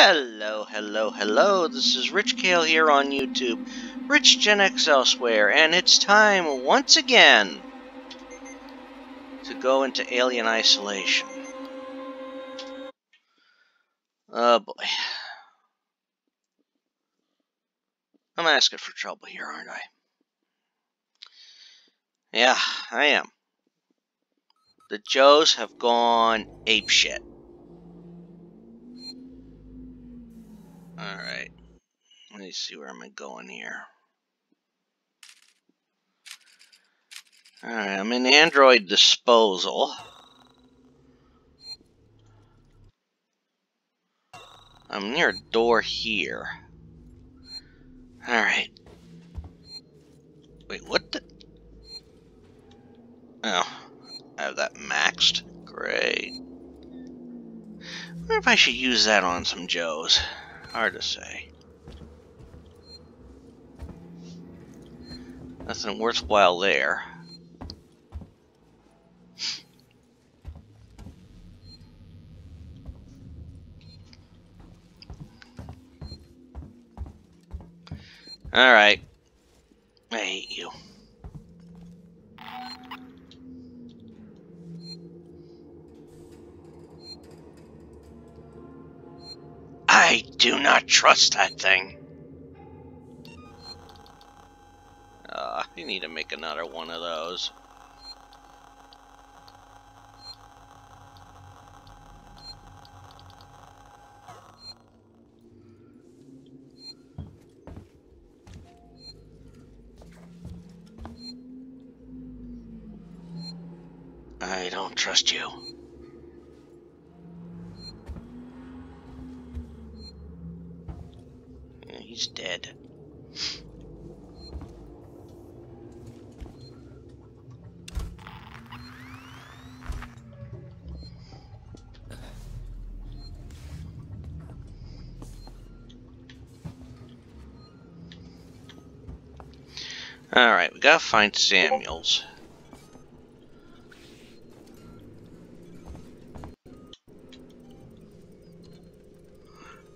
Hello, hello, hello. This is Rich Cale here on YouTube, Rich Gen X elsewhere, and it's time once again to go into Alien Isolation. Oh boy. I'm asking for trouble here, aren't I? Yeah, I am. The Joes have gone apeshit. Alright. Let me see where am I going here. Alright, I'm in Android Disposal. I'm near a door here. Alright. Wait, what the? Oh, I have that maxed. Great. wonder if I should use that on some Joes. Hard to say. Nothing worthwhile there. Alright. Do not trust that thing. Uh, you need to make another one of those. I don't trust you. Gotta find Samuels.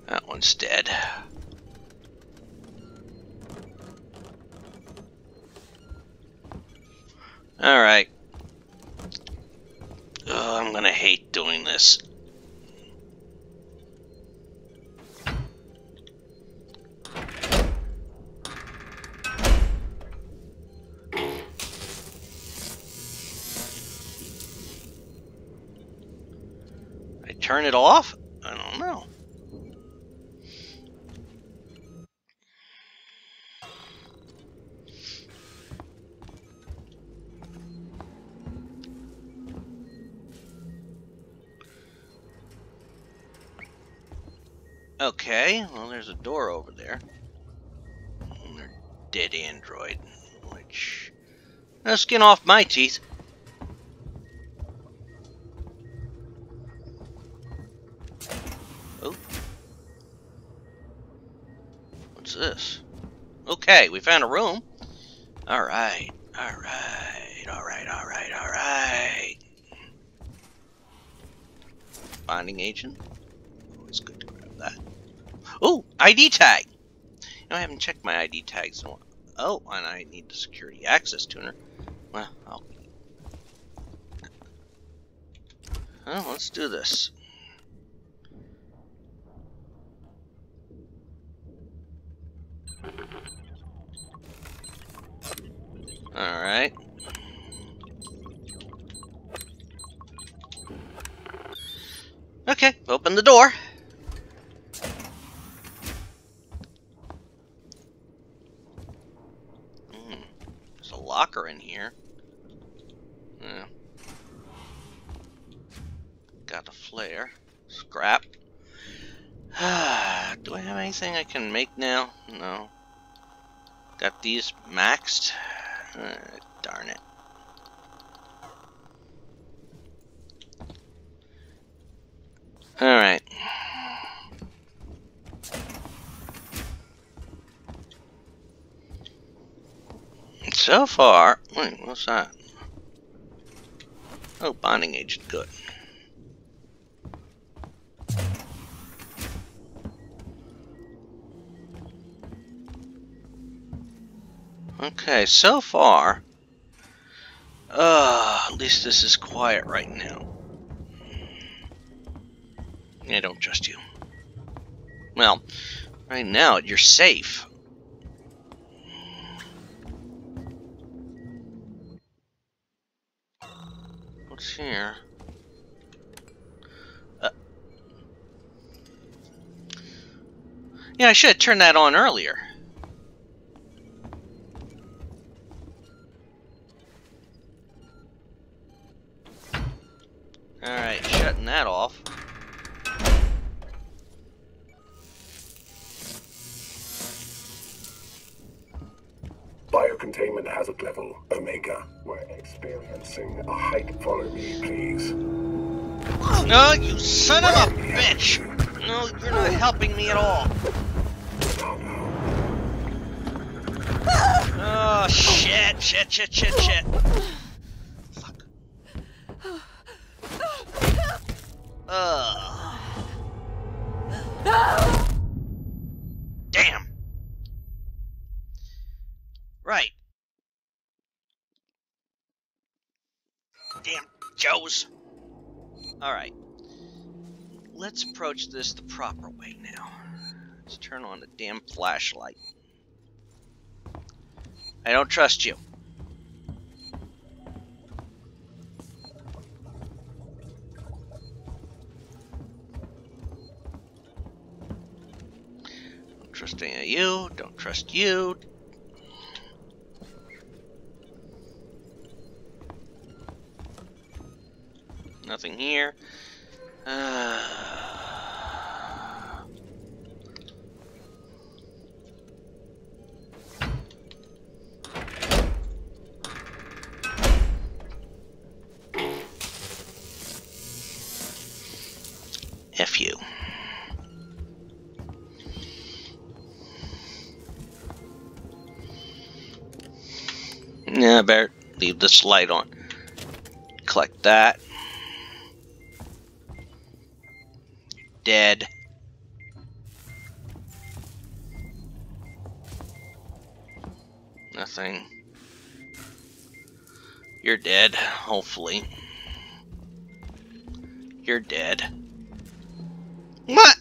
That one's dead. Alright. Oh, I'm gonna hate doing this. Turn it off? I don't know. Okay, well, there's a door over there. Another dead android, which. No skin off my teeth. Oh. What's this? Okay, we found a room. Alright, alright, alright, alright, alright. Bonding agent. Always good to grab that. Oh, ID tag! You know, I haven't checked my ID tags in a while. Oh, and I need the security access tuner. Well, I'll... Well, let's do this. Alright. Okay, open the door. Hmm, there's a locker in here. Yeah. Got a flare. Scrap. Do I have anything I can make now? No. Got these maxed. Darn it. Alright. So far, wait, what's that? Oh, bonding agent, good. Okay, so far, uh, at least this is quiet right now. I don't trust you. Well, right now you're safe. What's here? Uh, yeah, I should have turned that on earlier. Bitch! No, you're not helping me at all. Oh, shit, shit, shit, shit, shit. Fuck. Ugh. Damn. Right. Damn Joes. Alright. Let's approach this the proper way now. Let's turn on the damn flashlight. I don't trust you. Don't trust any of you. Don't trust you. Nothing here. F you. Yeah, I better leave this light on. Collect that. Dead. Nothing. You're dead, hopefully. You're dead. What?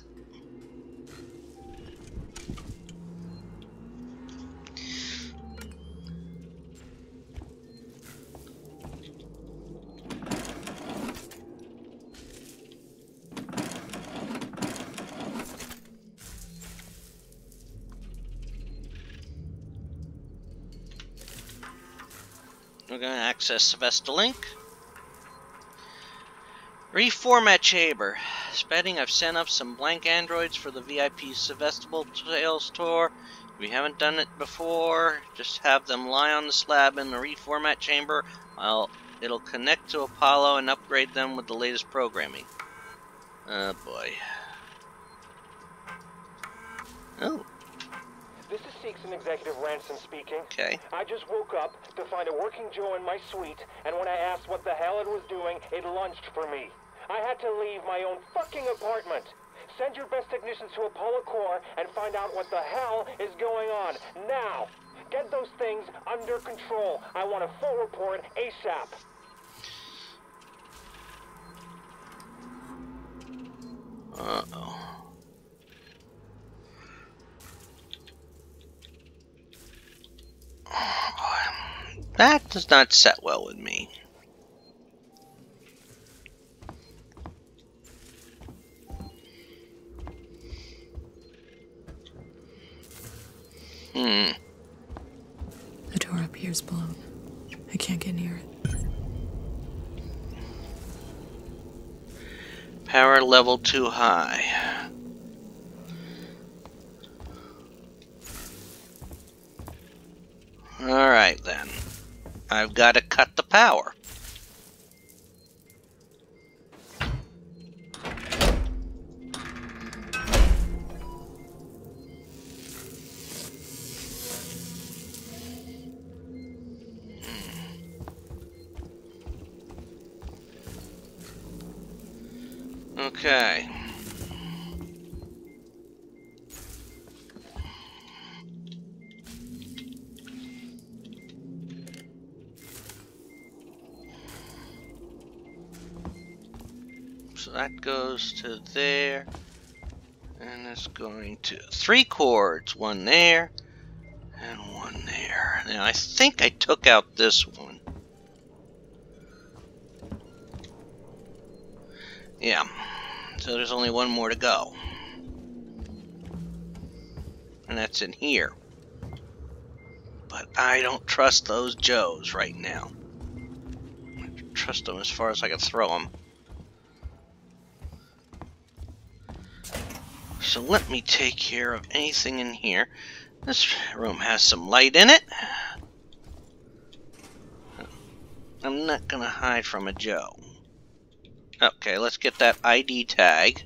Access the link. Reformat chamber. Spedding, I've sent up some blank androids for the VIP Sevastopol sales tour. If you haven't done it before, just have them lie on the slab in the reformat chamber. I'll, it'll connect to Apollo and upgrade them with the latest programming. Oh boy. Oh. This is Seegson Executive Ransom speaking. Okay. I just woke up to find a working Joe in my suite, and when I asked what the hell it was doing, it lunched for me. I had to leave my own fucking apartment. Send your best technicians to Apollo Core and find out what the hell is going on. Now! Get those things under control. I want a full report ASAP. Uh-oh. That does not set well with me. Hmm. The door up here is blown. I can't get near it. Power level too high. Alright then. I've got to cut the power. There. And it's going to three cords. One there and one there. Now I think I took out this one. Yeah. So there's only one more to go. And that's in here. But I don't trust those Joes right now. I trust them as far as I can throw them. So let me take care of anything in here. This room has some light in it. I'm not gonna hide from a Joe. Okay, let's get that ID tag.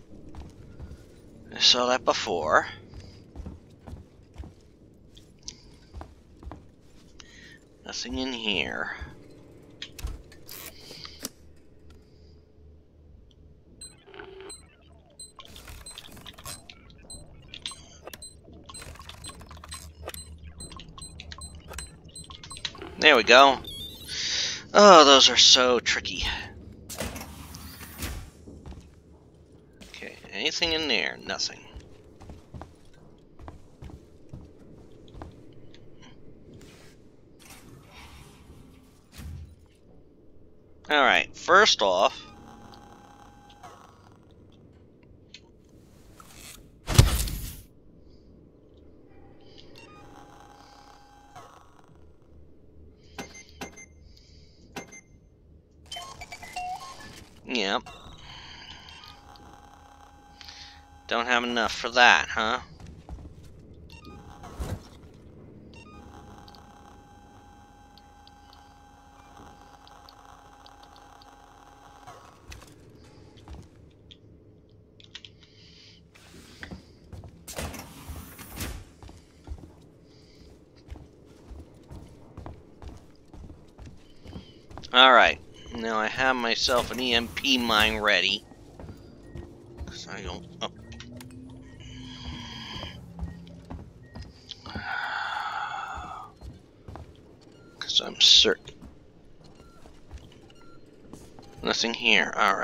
I saw that before. Nothing in here. There we go. Oh, those are so tricky. Okay, anything in there? Nothing. Alright, first off, Yep. Don't have enough for that, huh? Alright. Now I have myself an EMP mine ready. Cause I don't. Oh. Cause I'm certain. Nothing here. All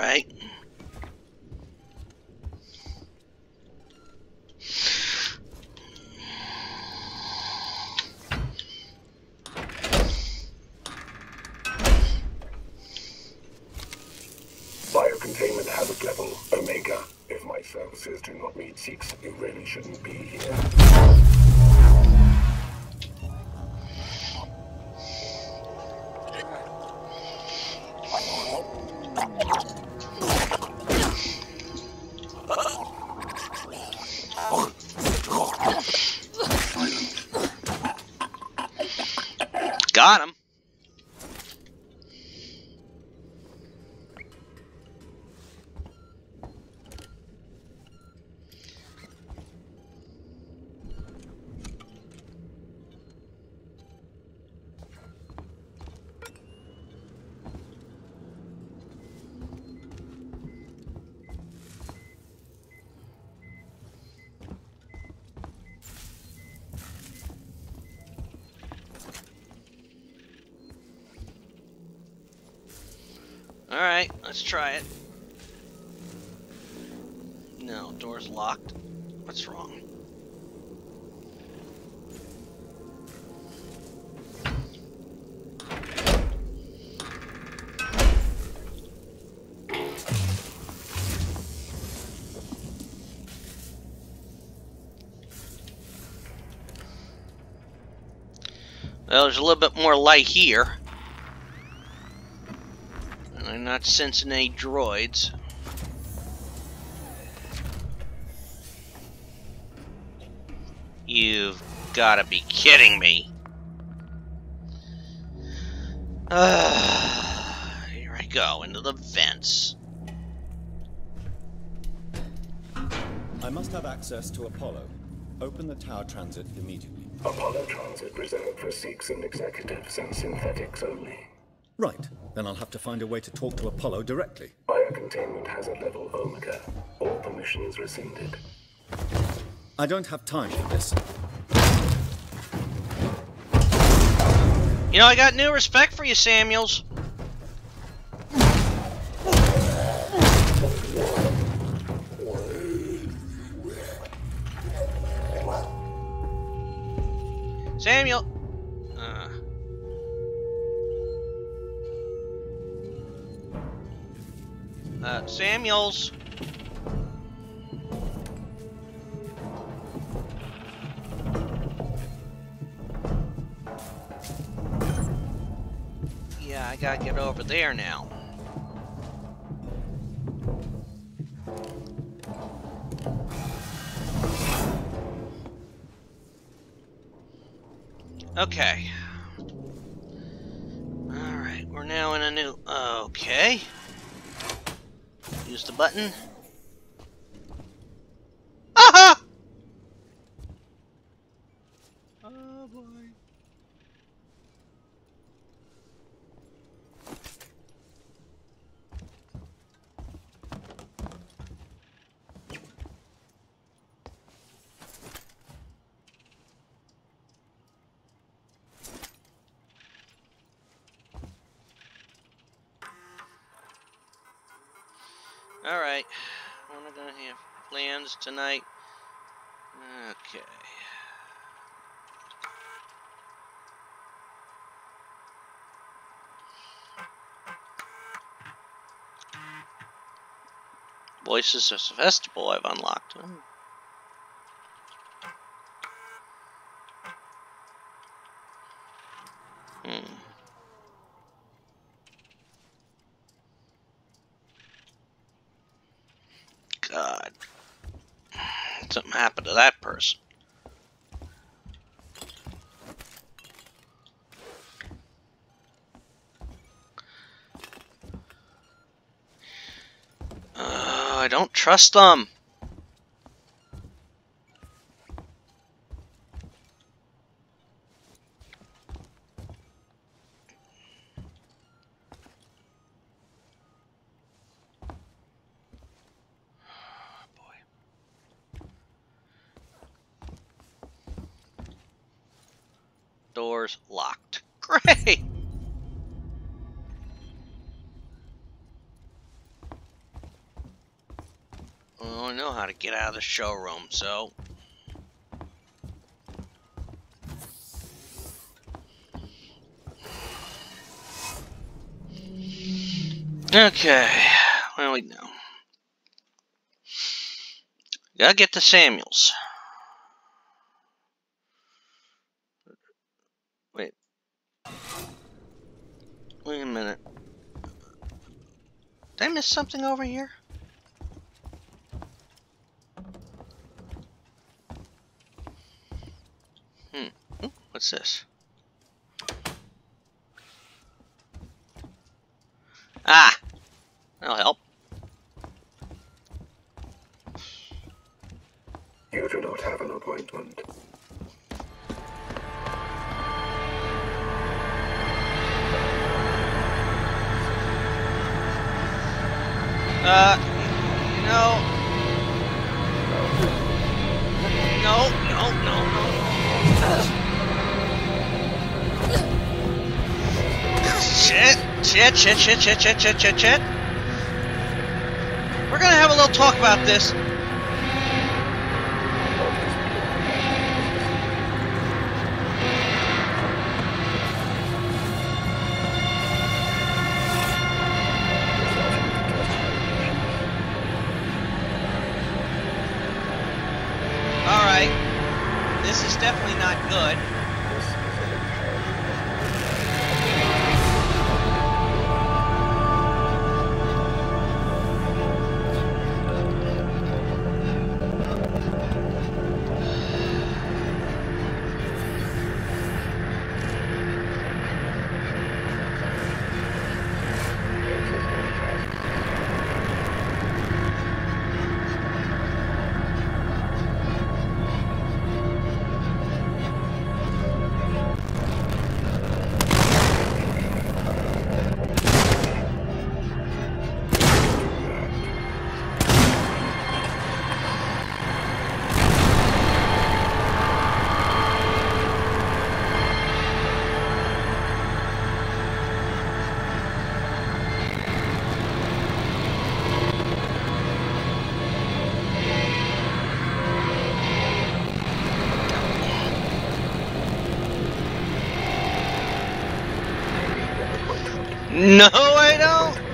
try it. No, door's locked. What's wrong? Well, there's a little bit more light here. And I'm not sensing any droids. You've gotta be kidding me. Uh, here I go, into the vents. I must have access to Apollo. Open the tower transit immediately. Apollo Transit reserved for Seegson executives and synthetics only. Right, then I'll have to find a way to talk to Apollo directly. Biocontainment hazard level Omega. All permissions rescinded. I don't have time for this. You know, I got new respect for you, Samuels. Samuels! Yeah, I gotta get over there now. Okay. Alright, we're now in a new... Okay. Use the button. Aha! Oh boy. Alright. What am I gonna have? Plans tonight? Okay. Voices of Sevastopol I've unlocked. Hmm. God. Something happened to that person. Uh, I don't trust them. boy. Doors locked. Great! Well, I know how to get out of the showroom, so... Okay, well we know. Gotta get to Samuels. Wait. Wait a minute. Did I miss something over here? What's this? Ah! That'll help. You do not have an appointment. Uh, no. No, no, no, no. Shit, shit, shit, shit, shit, shit, shit, shit, shit. We're gonna have a little talk about this. Alright. This is definitely not good. No, I don't.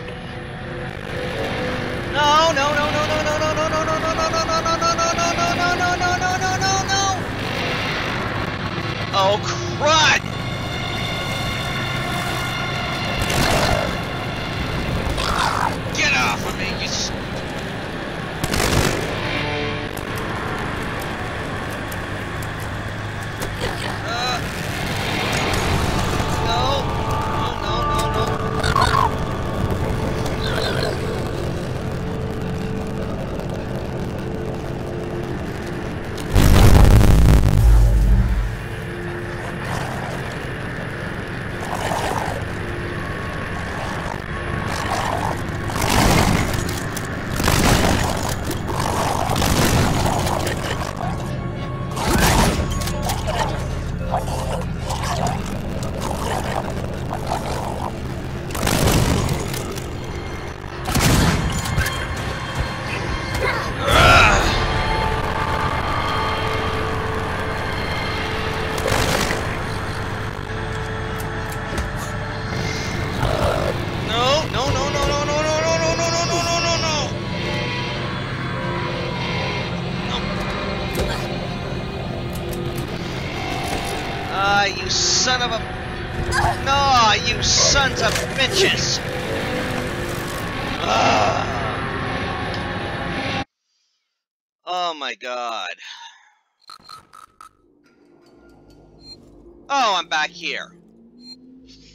Oh, here.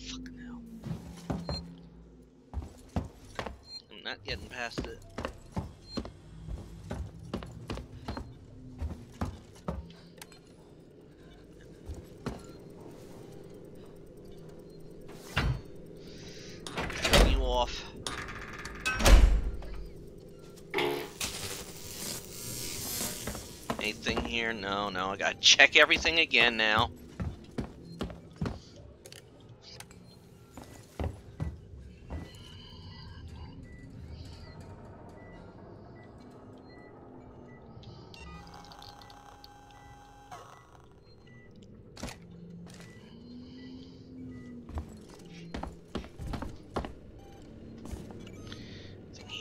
Fucking hell. I'm not getting past it. Turn you off. Anything here? No, no. I gotta check everything again now.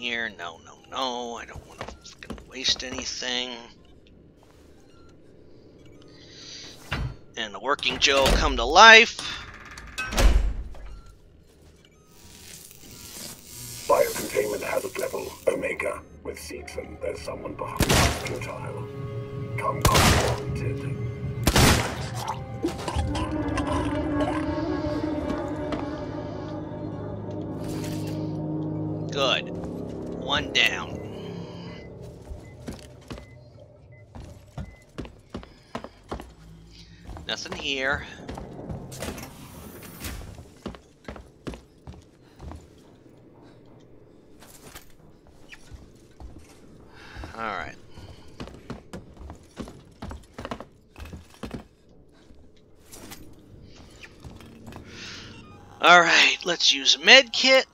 Here? No, no, no. I don't want to waste anything. And the working Joe come to life. Biocontainment hazard level Omega. With Seegson, there's someone behind futile. Come unwarranted. Good. Down. Nothing here. Alright. Alright, let's use a med kit.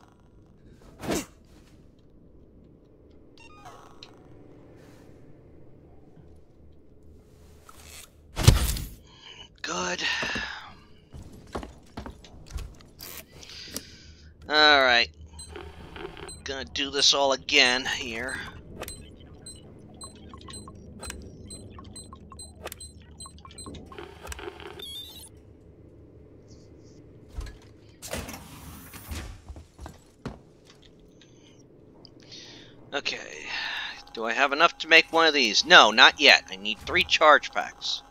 Good. Alright. Gonna do this all again here. Okay. Do I have enough to make one of these? No, not yet. I need three charge packs.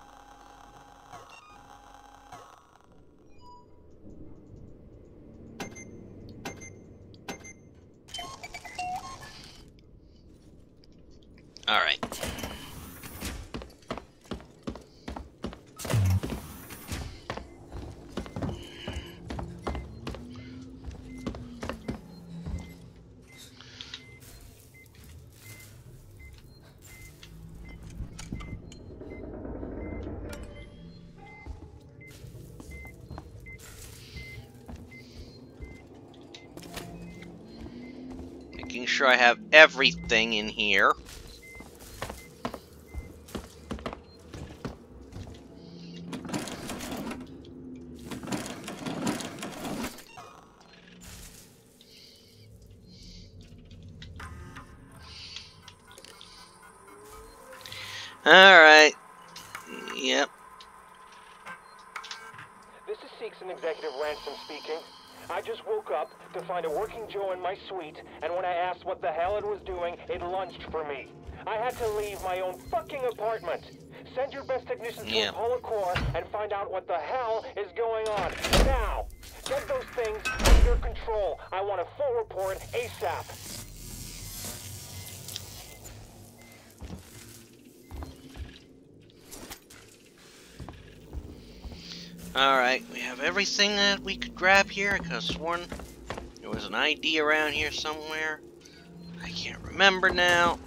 everything in here. Alright. Yep. This is Seegson Executive Ransom speaking. I just woke up to find a working Joe in my suite, and when I asked what the hell it was doing, it lunched for me. I had to leave my own fucking apartment. Send your best technicians Yeah. to Apollo Core and find out what the hell is going on. Now! Get those things under control. I want a full report ASAP. Alright, we have everything that we could grab here. I could have sworn there was an ID around here somewhere. I can't remember now.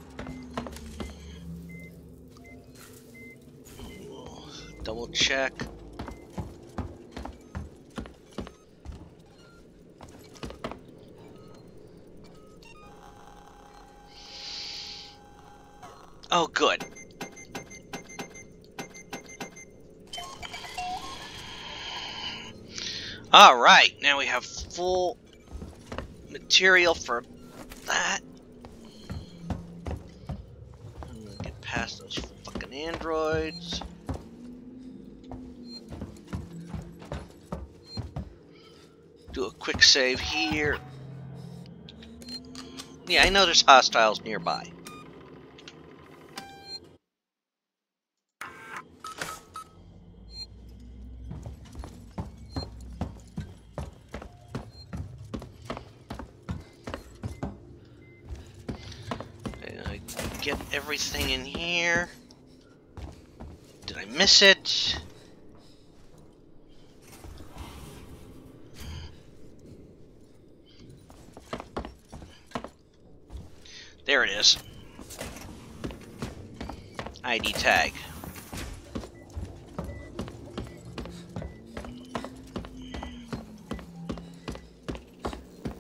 Double check. Oh, good. Alright, now we have full material for that. Get past those fucking androids. Do a quick save here. Yeah, I know there's hostiles nearby. It? There it is. ID tag.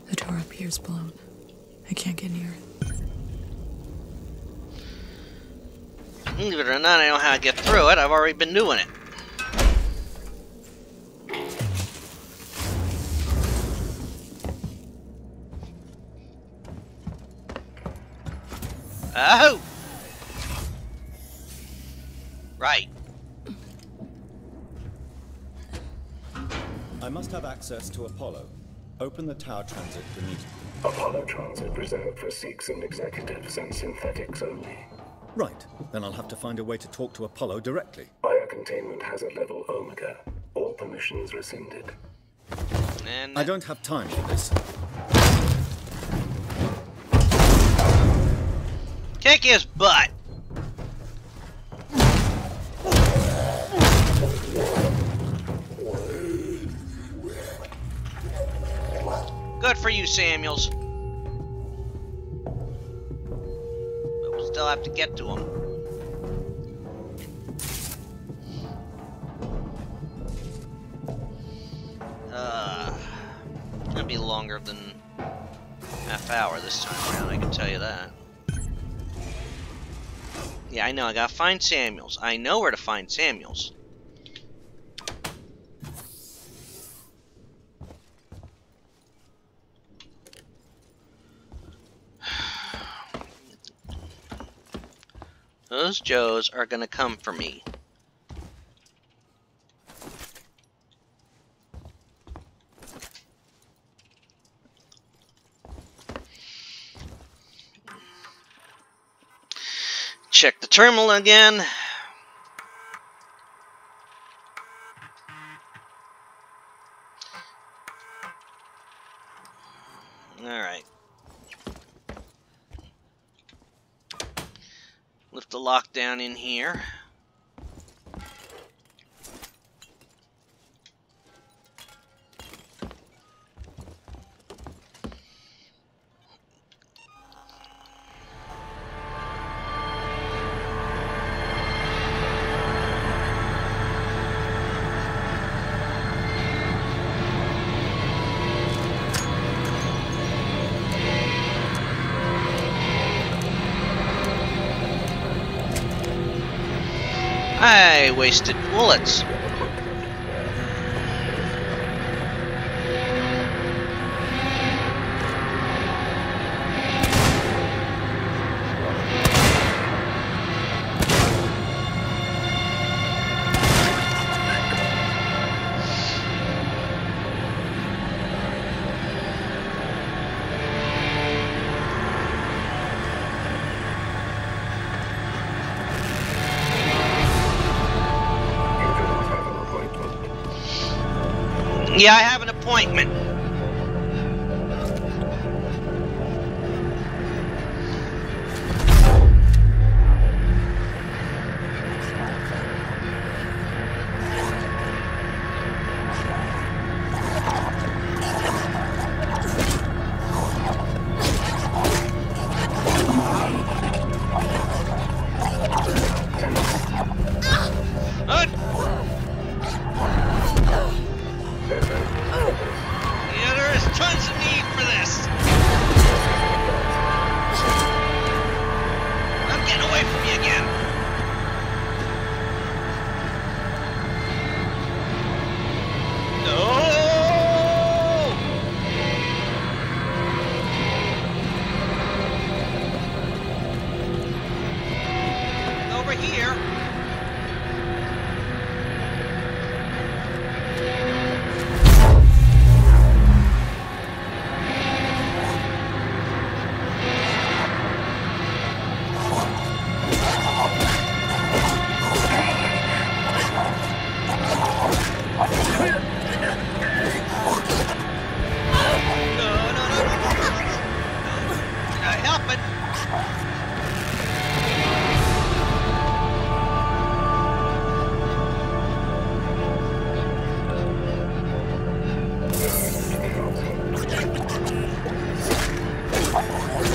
The door appears blown. I can't get near it. Believe it or not, I know how to get through it. I've already been doing it. Oh! Right. I must have access to Apollo. Open the tower transit immediately. Apollo Transit reserved for Seegson executives and synthetics only. Right. Then I'll have to find a way to talk to Apollo directly. Biocontainment hazard level Omega. All permissions rescinded. And I don't have time for this. kick his butt. Good for you, Samuels. We'll have to get to him. Uh, gonna be longer than half hour this time around, I can tell you that. Yeah, I know, I gotta find Samuels. I know where to find Samuels. Those Joes are gonna come for me. Check the terminal again. Alright. Lift the lockdown in here. I wasted bullets.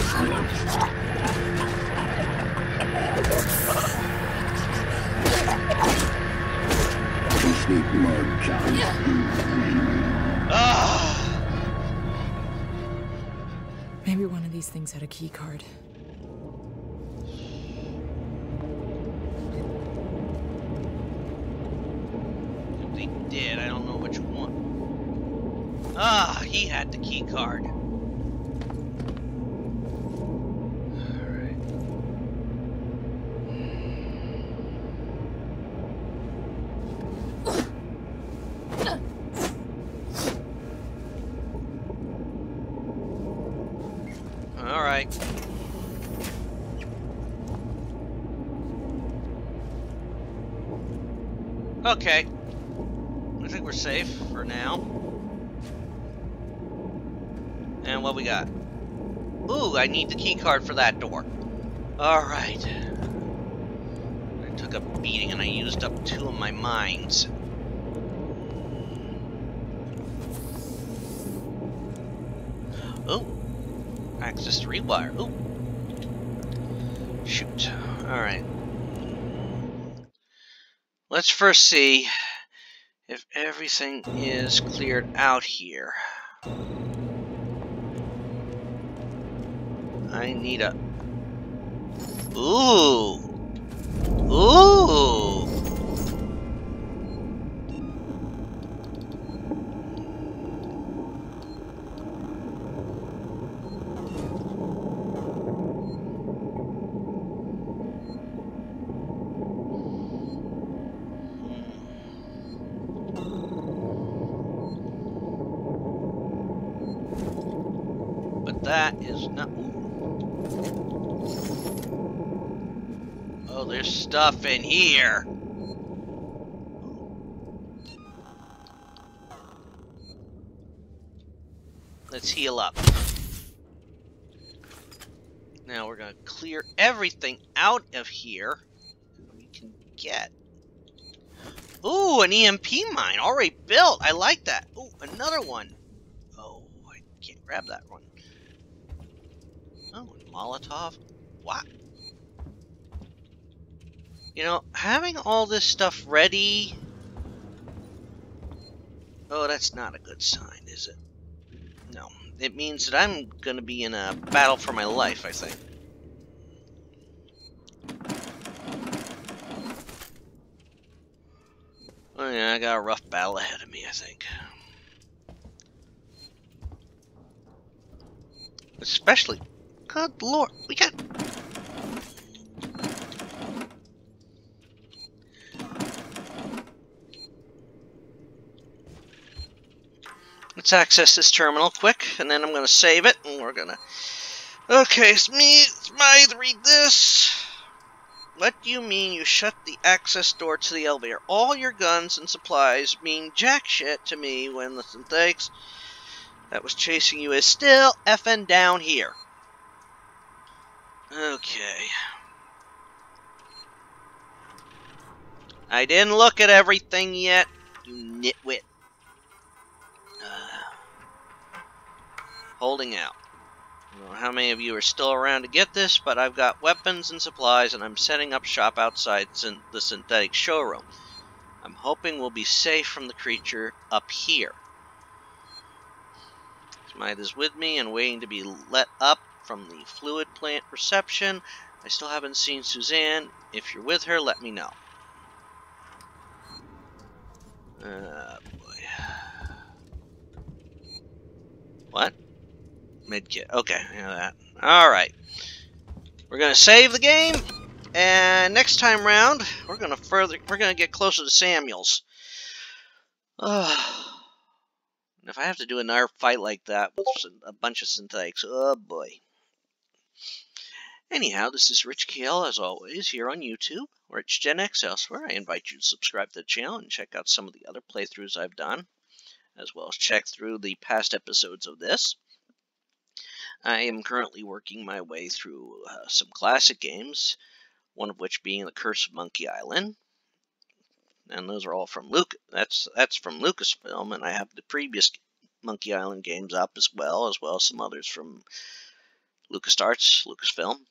Maybe one of these things had a key card. They did, I don't know which one. Ah, he had the key card. Alright. Alright. Okay. I think we're safe for now. And what we got? Ooh, I need the key card for that door. Alright. I took a beating and I used up two of my mines. Oh. Access to rewire. Ooh. Shoot. Alright. Let's first see if everything is cleared out here. I need a... Ooh! Ooh! Stuff in here. Let's heal up. Now we're gonna clear everything out of here we can get. Ooh, an EMP mine already built. I like that. Ooh, another one. Oh, I can't grab that one. Oh, Molotov. What? You know, having all this stuff ready... Oh, that's not a good sign, is it? No. It means that I'm gonna be in a battle for my life, I think. Oh yeah, I got a rough battle ahead of me, I think. Especially, good lord, we got... Let's access this terminal quick, and then I'm going to save it, and we're going to... Okay, it's me, read this. What do you mean you shut the access door to the elevator? All your guns and supplies mean jack shit to me when the synthetics that was chasing you is still effing down here. Okay. I didn't look at everything yet, you nitwit. Holding out. I don't know how many of you are still around to get this, but I've got weapons and supplies, and I'm setting up shop outside the synthetic showroom. I'm hoping we'll be safe from the creature up here. Smythe is with me and waiting to be let up from the fluid plant reception. I still haven't seen Suzanne. If you're with her, let me know. Uh, boy. What? Medkit. Okay, yeah, that. Alright. We're gonna save the game, and next time round, we're gonna further we're gonna get closer to Samuels. If I have to do another fight like that with a bunch of synthetics, oh boy. Anyhow, this is Rich Cale, as always, here on YouTube, or it's Gen X elsewhere. I invite you to subscribe to the channel and check out some of the other playthroughs I've done, as well as check through the past episodes of this. I am currently working my way through uh, some classic games, one of which being The Curse of Monkey Island. And those are all from Luke. That's that's from Lucasfilm, and I have the previous Monkey Island games up as well, as well as some others from LucasArts, Lucasfilm.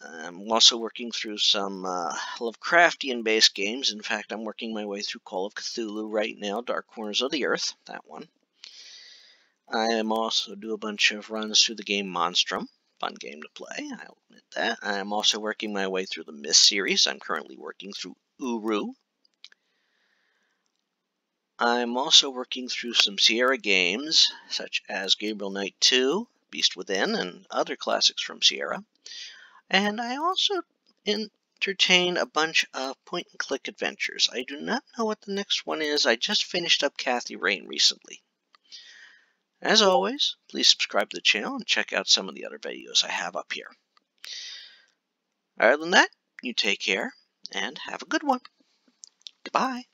I'm also working through some uh, Lovecraftian-based games. In fact, I'm working my way through Call of Cthulhu right now, Dark Corners of the Earth, that one. I am also do a bunch of runs through the game Monstrum. Fun game to play, I'll admit that. I am also working my way through the Myst series. I'm currently working through Uru. I'm also working through some Sierra games, such as Gabriel Knight 2, Beast Within, and other classics from Sierra. And I also entertain a bunch of point-and-click adventures. I do not know what the next one is. I just finished up Kathy Rain recently. As always, please subscribe to the channel and check out some of the other videos I have up here. Other than that, you take care and have a good one. Goodbye.